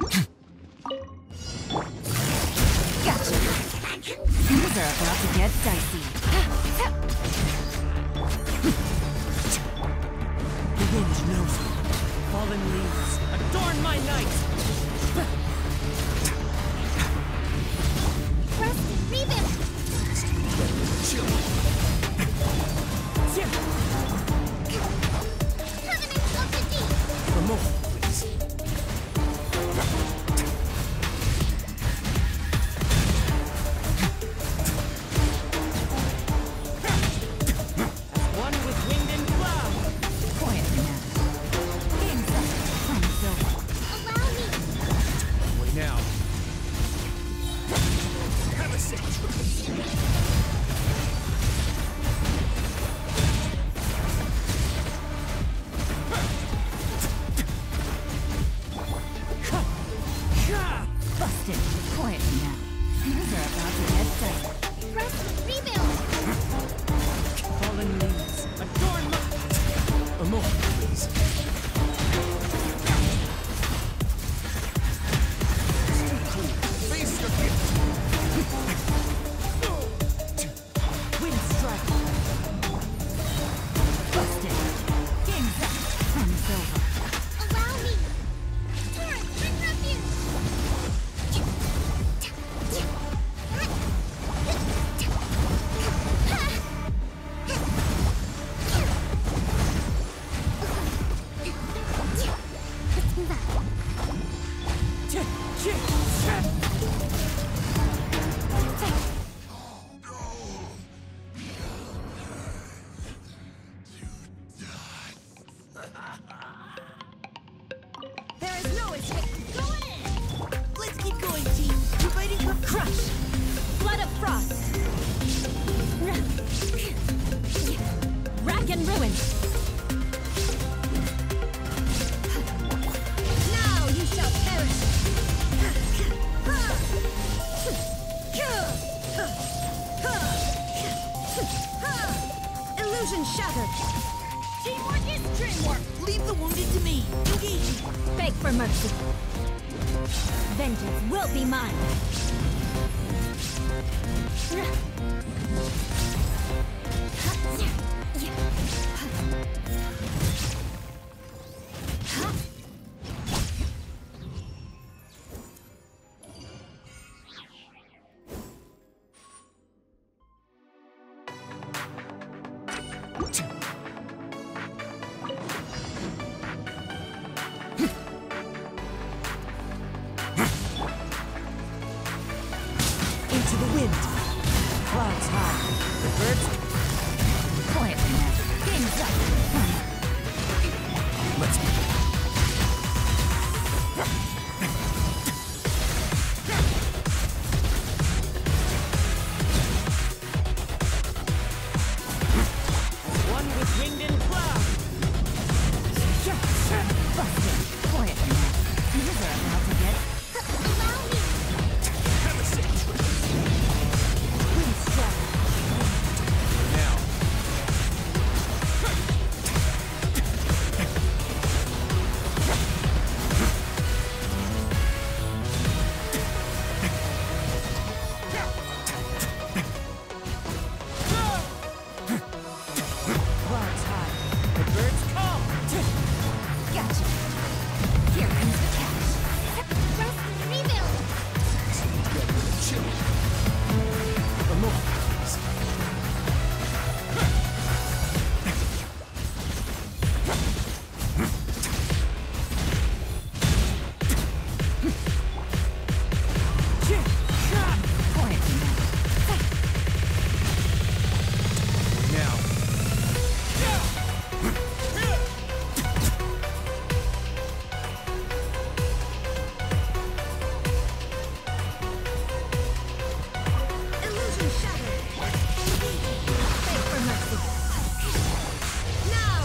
Gotcha. Things are about to get dicey. The wind knows me. Fallen leaves adorn my night! Illusion shattered! Teamwork is dreamwork! Leave the wounded to me! Engage! Beg for mercy! Vengeance will be mine! Two.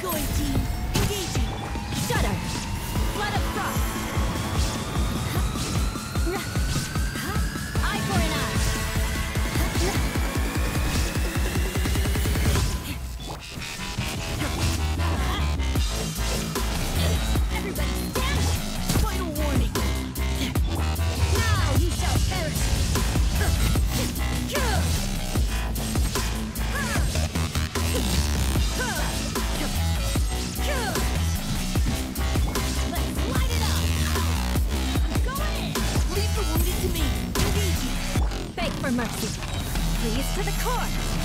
Let's mercy. Please to the core.